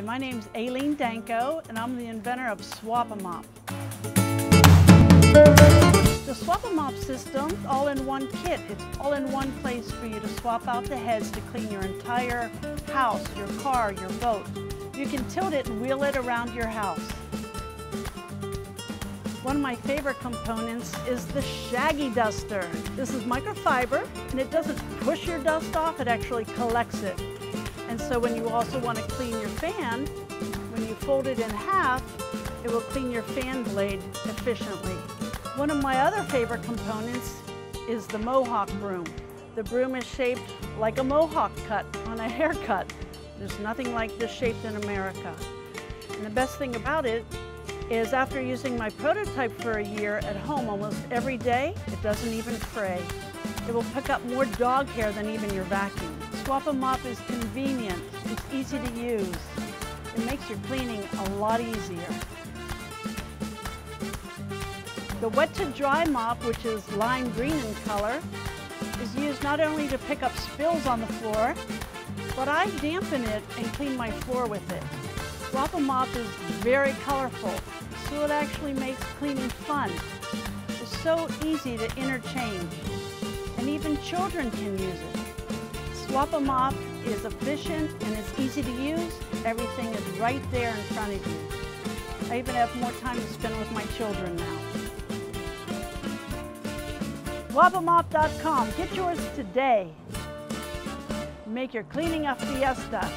Hi, my name's Aileen Danko, and I'm the inventor of Swop-A-Mop. The Swop-A-Mop system, all in one kit. It's all in one place for you to swap out the heads to clean your entire house, your car, your boat. You can tilt it and wheel it around your house. One of my favorite components is the Shaggy Duster. This is microfiber and it doesn't push your dust off, it actually collects it. And so when you also want to clean your fan, when you fold it in half, it will clean your fan blade efficiently. One of my other favorite components is the Mohawk broom. The broom is shaped like a mohawk cut on a haircut. There's nothing like this shaped in America. And the best thing about it is after using my prototype for a year at home almost every day, it doesn't even fray. It will pick up more dog hair than even your vacuum. Swop-A-Mop is convenient, it's easy to use. It makes your cleaning a lot easier. The wet to dry mop, which is lime green in color, is used not only to pick up spills on the floor, but I dampen it and clean my floor with it. Swop-A-Mop is very colorful, so it actually makes cleaning fun. It's so easy to interchange, and even children can use it. Swop-A-Mop is efficient and it's easy to use. Everything is right there in front of you. I even have more time to spend with my children now. Swop-A-Mop.com. Get yours today. Make your cleaning a fiesta.